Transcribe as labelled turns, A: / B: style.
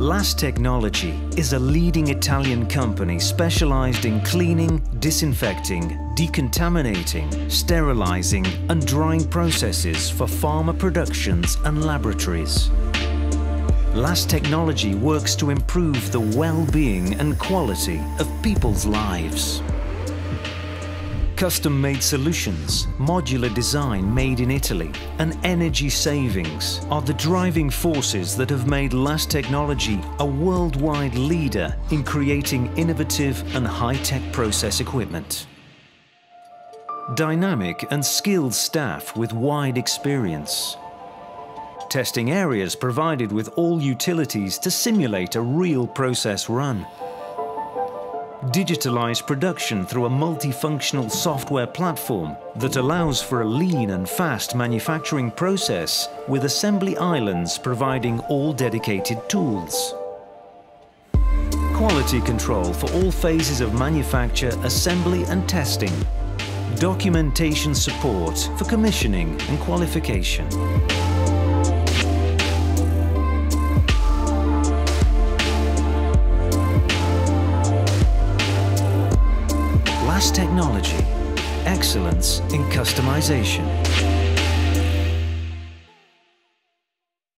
A: LAST Technology is a leading Italian company specialized in cleaning, disinfecting, decontaminating, sterilizing and drying processes for pharma productions and laboratories. LAST Technology works to improve the well-being and quality of people's lives. Custom-made solutions, modular design made in Italy, and energy savings are the driving forces that have made LAST Technology a worldwide leader in creating innovative and high-tech process equipment. Dynamic and skilled staff with wide experience. Testing areas provided with all utilities to simulate a real process run digitalize production through a multifunctional software platform that allows for a lean and fast manufacturing process with assembly islands providing all dedicated tools. Quality control for all phases of manufacture, assembly and testing. Documentation support for commissioning and qualification. Technology, excellence in customization.